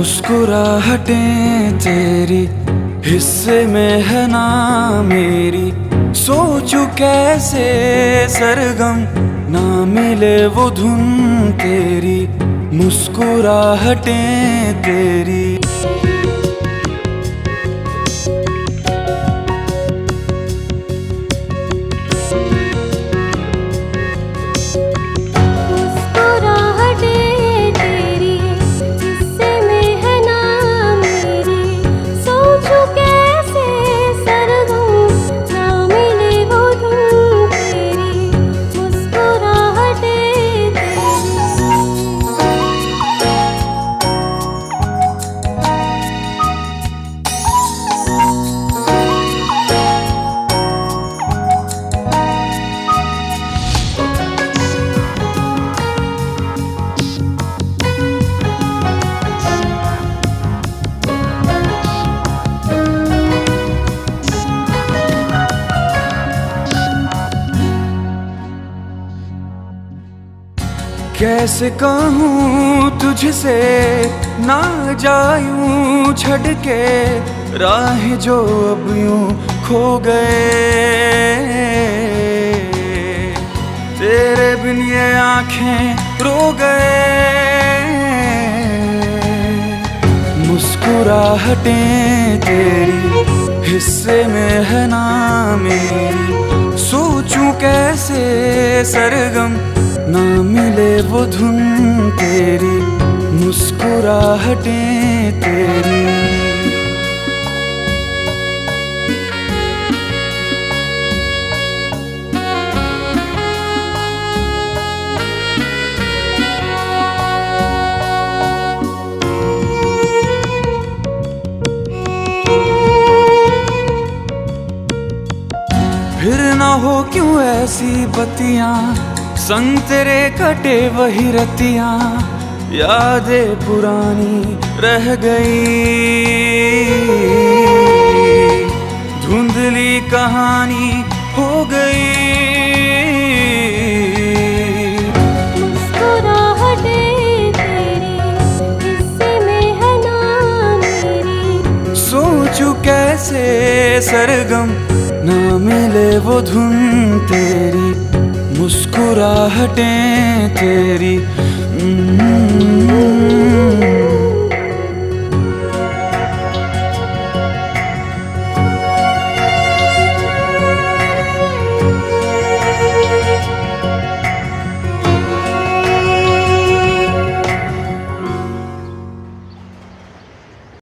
मुस्कुराहटें तेरी, हिस्से में है ना मेरी। सोचू कैसे सरगम ना मिले वो धुन तेरी, मुस्कुराहटें तेरी। कैसे कहूँ तुझसे ना जायूं छड़ के? राह जो अब यूँ खो गए। तेरे बिन ये आँखें रो गए। मुस्कुराहटें तेरी, हिस्से में है ना मेरी। सोचूं कैसे सरगम ना मिले वो धुन तेरी मुस्कुराहटें तेरी। फिर ना हो क्यों ऐसी बतियाँ संग तेरे कटे वही रतियाँ यादें पुरानी रह गई। धुंधली कहानी हो गई। सोचू कैसे सरगम ना मिले वो धुन तेरी। मुस्कुराहटें तेरी -hmm.